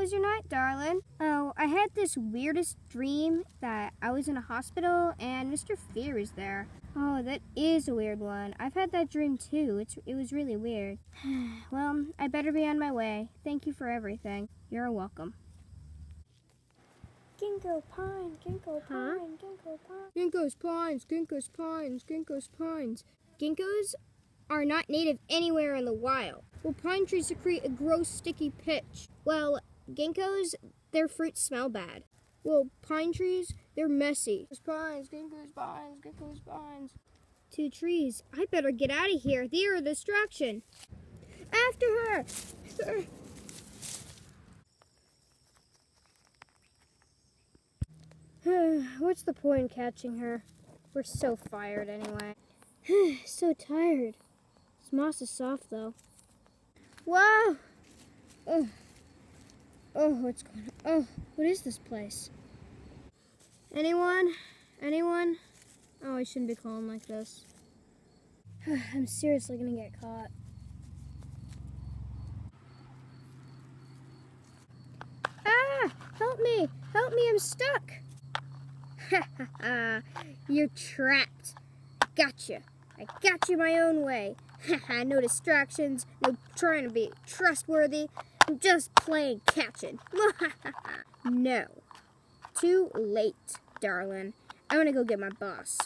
was your night, darling? Oh, I had this weirdest dream that I was in a hospital and Mr. Fear is there. Oh, that is a weird one. I've had that dream too. It's it was really weird. well, I better be on my way. Thank you for everything. You're welcome. Ginkgo pine, ginkgo pine, ginkgo pine. Ginkgo's pines, ginkgo's pines, ginkgo's pines. Ginkgos are not native anywhere in the wild. Well, pine trees secrete a gross, sticky pitch. Well, ginkgos, their fruits smell bad. Well, pine trees, they're messy. There's Pines, ginkgos, pines, ginkgos, pines. Two trees. I better get out of here. They're a distraction. After her! What's the point in catching her? We're so fired anyway. so tired. This moss is soft though. Whoa! Oh, oh, what's going on? Oh, what is this place? Anyone? Anyone? Oh, I shouldn't be calling like this. I'm seriously gonna get caught. Ah! Help me! Help me! I'm stuck! Ha ha ha! You're trapped. Gotcha. I got you my own way. Haha, no distractions, no trying to be trustworthy. Just playing catching. no. Too late, darling. I'm gonna go get my boss.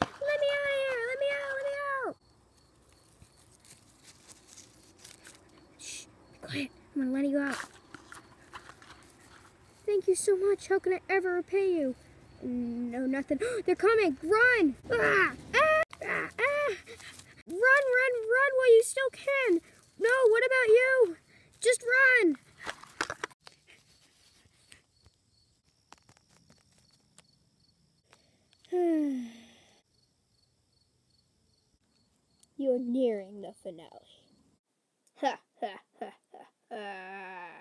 Let me out of here! Let me out! Let me out! Shh, be quiet. I'm gonna let you out. Thank you so much. How can I ever repay you? No, nothing. They're coming. Run! Ah! Ah! Ah! ah. Run, run, run while you still can. No, what about you? Just run. You're nearing the finale. Ha ha ha ha ha.